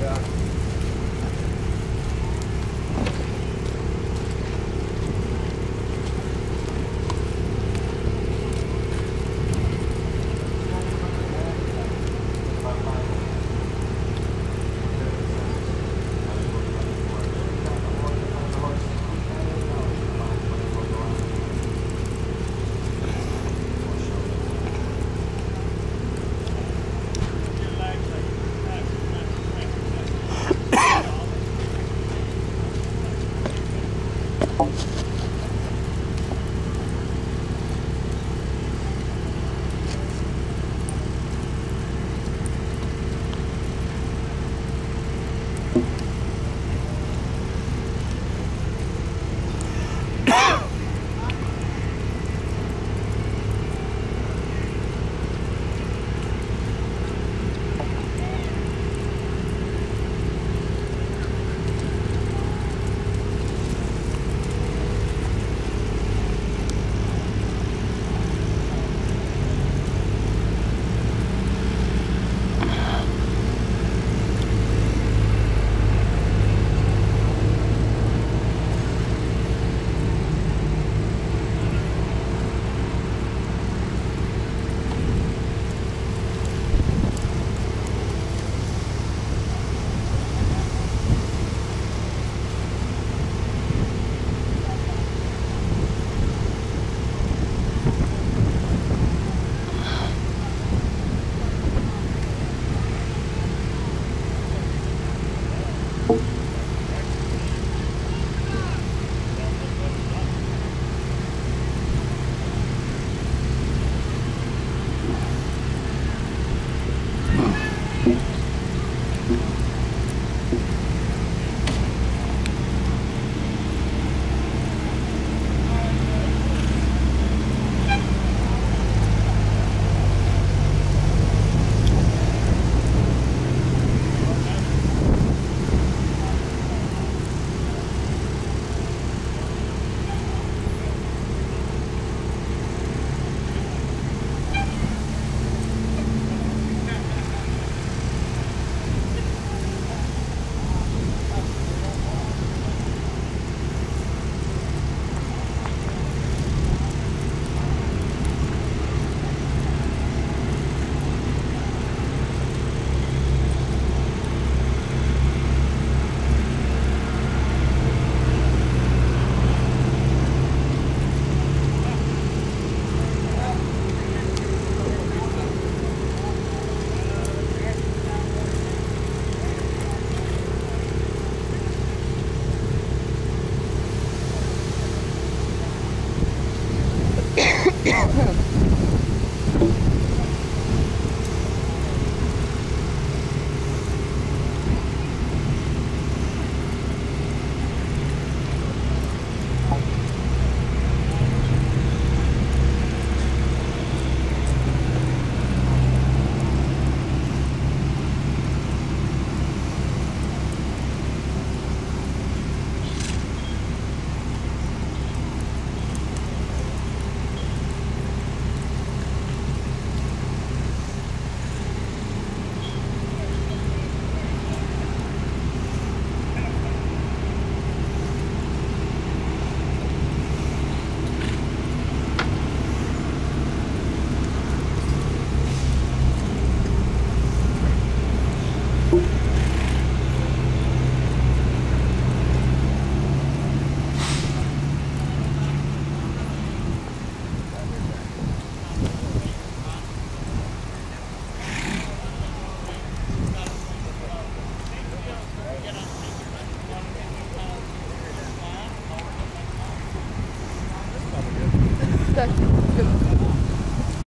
Yeah.